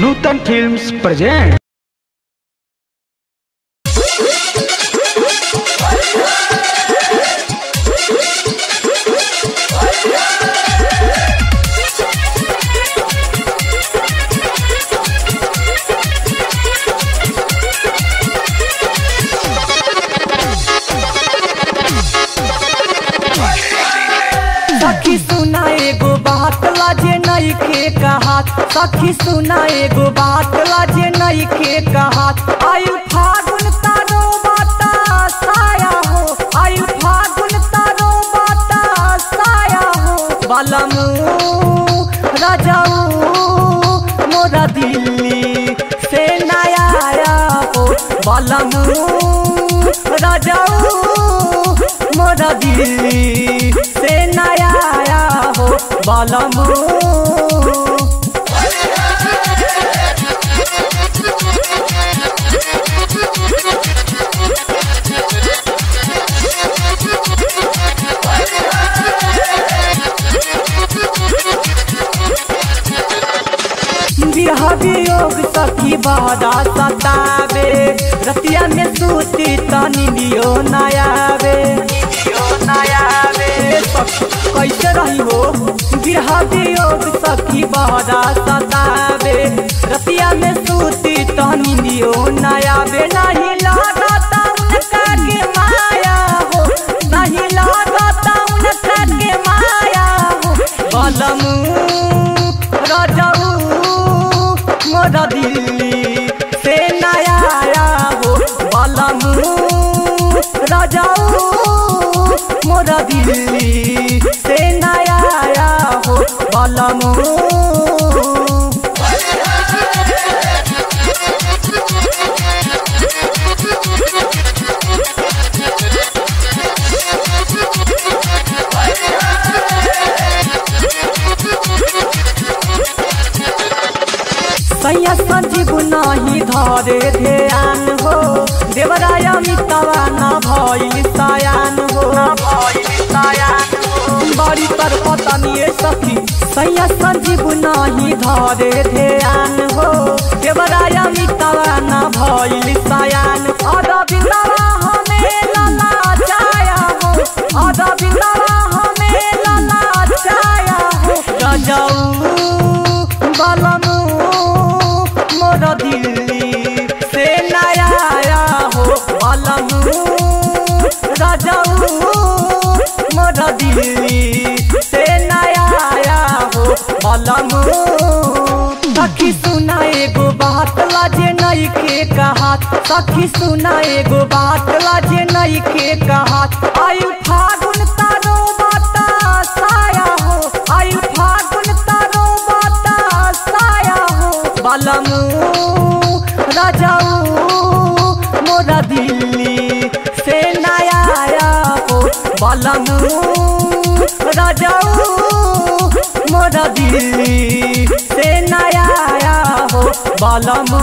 नूतन films present सखी सुना एगो बात, लाजे नई के कहात सखी सुना एगो बात, लाजे नई के कहात आयु फागुन तारो बाता साया हो। आयु फागुन तारो बाता साया हो। बलमू, राजाऊ, मोरा दिल्ली से नया आया हो। बलमू, राजाऊ, मोरा दिल्ली से बलमू वियोग सखी बहरा सतावे। रतिया में सूती तनी दियो नयावे कैसे रही हो बिरहा वियोग सखी बहरा सतावे रतिया में सूती तनी दियो नयावे नहीं लागता उनका के माया हो। नहीं उनका के माया हो। बलमू से नया मोरा दिल्ली से नया हो बलमू सैया धरे ध्यान हो देवराय मितवा न भइल तर पतनिए सखी। सैया संजीव नाही धरे ध्यान हो। देवराय भइल सयान। अद लला जाया हो। अद बिंदवा हमें लला जाया हो। गजऊ बलमू मोर दिल्ली से नया हो। बलमू राजाऊ, मोर दिल्ली सखी सुना एगो बात, लाजे नई के कहात। सखी सुना एगो बात, लाजे नई के कहात। आयु फागुन तारो बाता साया हो। आयु फागुन तारो बाता साया हो। बलमू, राजाऊ, मोरा दिल्ली से नया आया हो। बलमू, राजाऊ मोरबी से नया आया हो बालमू